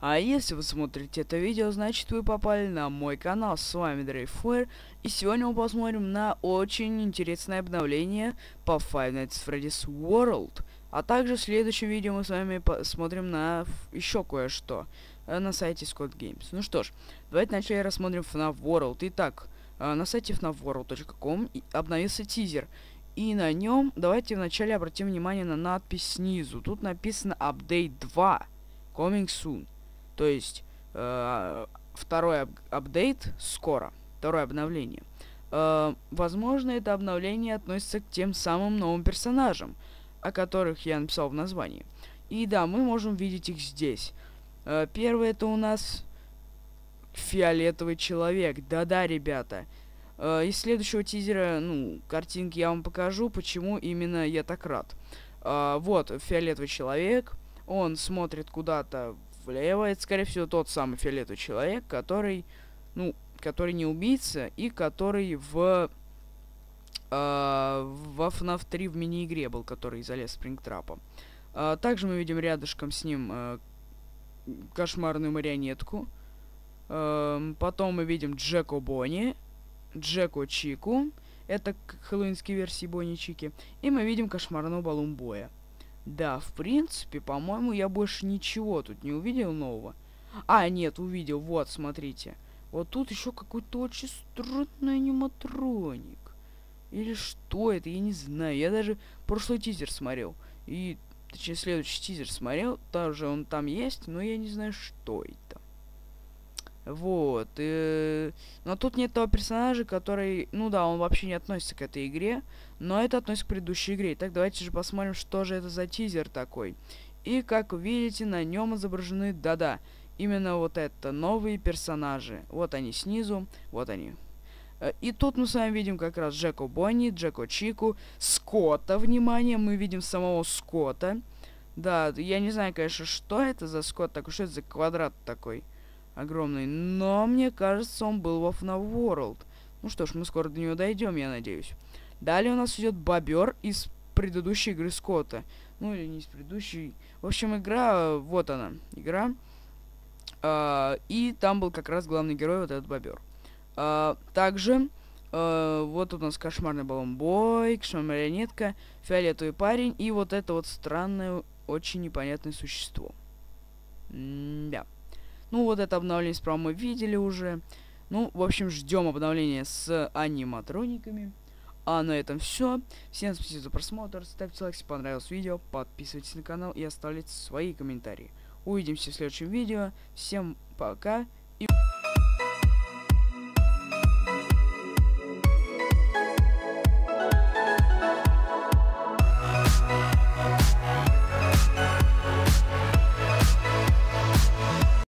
А если вы смотрите это видео, значит вы попали на мой канал. С вами Дрейфуэр. И сегодня мы посмотрим на очень интересное обновление по Five Nights at Freddy's World. А также в следующем видео мы с вами посмотрим на еще кое-что э, на сайте Scott Games. Ну что ж, давайте вначале рассмотрим FNAF World. Итак, э, на сайте fnafworld.com обновился тизер. И на нем давайте вначале обратим внимание на надпись снизу. Тут написано Update 2. Coming soon. То есть э, второй ап апдейт скоро, второе обновление. Э, возможно, это обновление относится к тем самым новым персонажам, о которых я написал в названии. И да, мы можем видеть их здесь. Э, первый это у нас фиолетовый человек. Да-да, ребята. Э, из следующего тизера, ну, картинки я вам покажу, почему именно я так рад. Э, вот, фиолетовый человек. Он смотрит куда-то влево. Это, скорее всего, тот самый фиолетовый человек, который, ну, который не убийца и который в э, во FNAF 3 в мини-игре был, который залез спрингтрапом. Э, также мы видим рядышком с ним э, кошмарную марионетку. Э, потом мы видим Джеко Бонни, Джеко Чику. Это хэллоуинские версии Бонни Чики. И мы видим кошмарного Балумбоя. Да, в принципе, по-моему, я больше ничего тут не увидел нового. А, нет, увидел, вот, смотрите. Вот тут еще какой-то очень странный аниматроник. Или что это, я не знаю. Я даже прошлый тизер смотрел. И, точнее, следующий тизер смотрел. Тоже он там есть, но я не знаю, что это. Вот. Э, но тут нет того персонажа, который... Ну да, он вообще не относится к этой игре, но это относится к предыдущей игре. Так, давайте же посмотрим, что же это за тизер такой. И, как видите, на нем изображены... Да-да, именно вот это, новые персонажи. Вот они снизу, вот они. Э, и тут мы с вами видим как раз Джеко Бонни, Джеко Чику, Скотта, внимание, мы видим самого Скотта. Да, я не знаю, конечно, что это за Скотт такой, что это за квадрат такой огромный. Но мне кажется, он был во FNAF World. Ну что ж, мы скоро до него дойдем, я надеюсь. Далее у нас идет бобер из предыдущей игры Скотта. Ну или не из предыдущей. В общем, игра, вот она, игра. Uh, и там был как раз главный герой, вот этот бобер. Uh, также, uh, вот у нас кошмарный баллонбой, кошмарная марионетка, фиолетовый парень и вот это вот странное, очень непонятное существо. М. Ну, вот это обновление справа мы видели уже. Ну, в общем, ждем обновления с аниматрониками. А на этом все. Всем спасибо за просмотр. Ставьте лайк, если понравилось видео. Подписывайтесь на канал и оставляйте свои комментарии. Увидимся в следующем видео. Всем пока и...